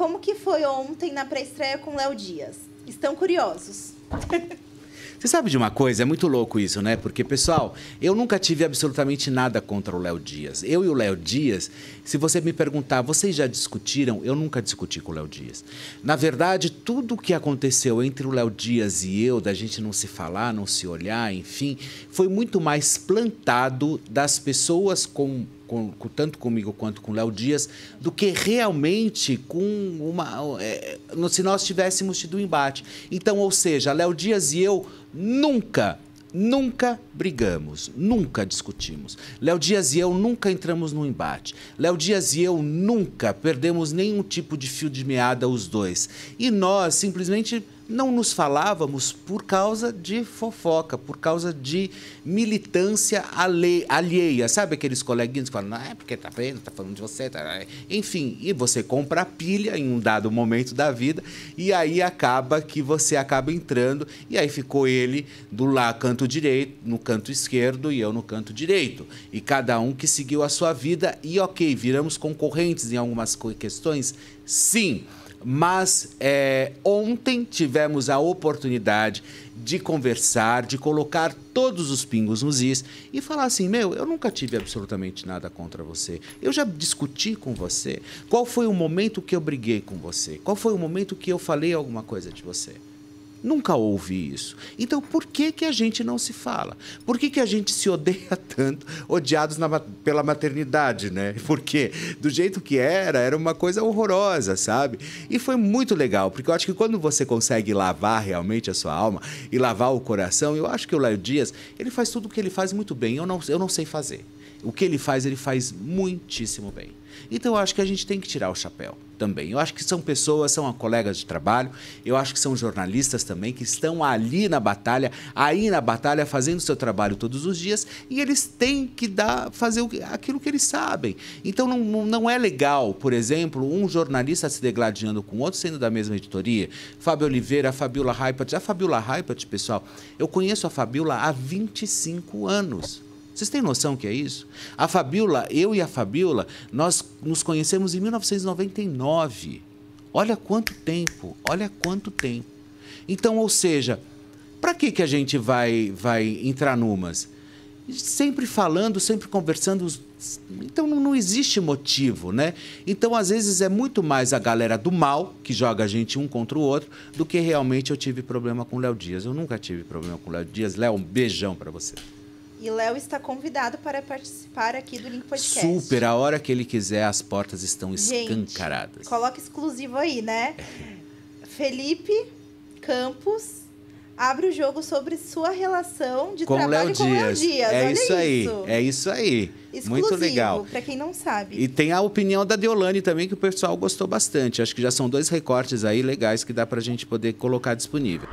como que foi ontem na pré-estreia com Léo Dias? Estão curiosos? Você sabe de uma coisa? É muito louco isso, né? Porque, pessoal, eu nunca tive absolutamente nada contra o Léo Dias. Eu e o Léo Dias, se você me perguntar, vocês já discutiram? Eu nunca discuti com o Léo Dias. Na verdade, tudo o que aconteceu entre o Léo Dias e eu, da gente não se falar, não se olhar, enfim, foi muito mais plantado das pessoas com com, com, tanto comigo quanto com o Léo Dias, do que realmente com uma. É, se nós tivéssemos tido um embate. Então, ou seja, Léo Dias e eu nunca Nunca brigamos, nunca discutimos. Léo Dias e eu nunca entramos num embate. Léo Dias e eu nunca perdemos nenhum tipo de fio de meada os dois. E nós simplesmente não nos falávamos por causa de fofoca, por causa de militância alheia. Sabe aqueles coleguinhas que falam, não é porque tá vendo, tá falando de você, tá... enfim, e você compra a pilha em um dado momento da vida e aí acaba que você acaba entrando e aí ficou ele do lá canto direito, no canto esquerdo e eu no canto direito. E cada um que seguiu a sua vida e ok, viramos concorrentes em algumas questões? Sim. Mas é, ontem tivemos a oportunidade de conversar, de colocar todos os pingos nos is e falar assim: meu, eu nunca tive absolutamente nada contra você. Eu já discuti com você. Qual foi o momento que eu briguei com você? Qual foi o momento que eu falei alguma coisa de você? Nunca houve isso. Então, por que, que a gente não se fala? Por que, que a gente se odeia tanto, odiados na, pela maternidade, né? Porque do jeito que era, era uma coisa horrorosa, sabe? E foi muito legal, porque eu acho que quando você consegue lavar realmente a sua alma e lavar o coração, eu acho que o Léo Dias, ele faz tudo o que ele faz muito bem. Eu não, eu não sei fazer. O que ele faz, ele faz muitíssimo bem. Então eu acho que a gente tem que tirar o chapéu também. Eu acho que são pessoas, são colegas de trabalho, eu acho que são jornalistas também que estão ali na batalha, aí na batalha fazendo seu trabalho todos os dias e eles têm que dar, fazer aquilo que eles sabem. Então não, não é legal, por exemplo, um jornalista se degladiando com outro sendo da mesma editoria. Fábio Oliveira, Fabiola Raipert. A Fabiola Raipert, pessoal, eu conheço a Fabiola há 25 anos. Vocês têm noção que é isso? A Fabiola, eu e a Fabiola, nós nos conhecemos em 1999. Olha quanto tempo, olha quanto tempo. Então, ou seja, para que, que a gente vai, vai entrar numas? Sempre falando, sempre conversando. Então não existe motivo, né? Então, às vezes, é muito mais a galera do mal que joga a gente um contra o outro do que realmente eu tive problema com o Léo Dias. Eu nunca tive problema com o Léo Dias. Léo, um beijão para você. E Léo está convidado para participar aqui do Link Podcast. Super, a hora que ele quiser, as portas estão escancaradas. Gente, coloca exclusivo aí, né? Felipe Campos abre o jogo sobre sua relação de com trabalho Léo com Léo Dias. É Olha isso aí, é isso aí. Exclusivo, Muito legal. Para quem não sabe. E tem a opinião da Deolane também, que o pessoal gostou bastante. Acho que já são dois recortes aí legais que dá para a gente poder colocar disponível.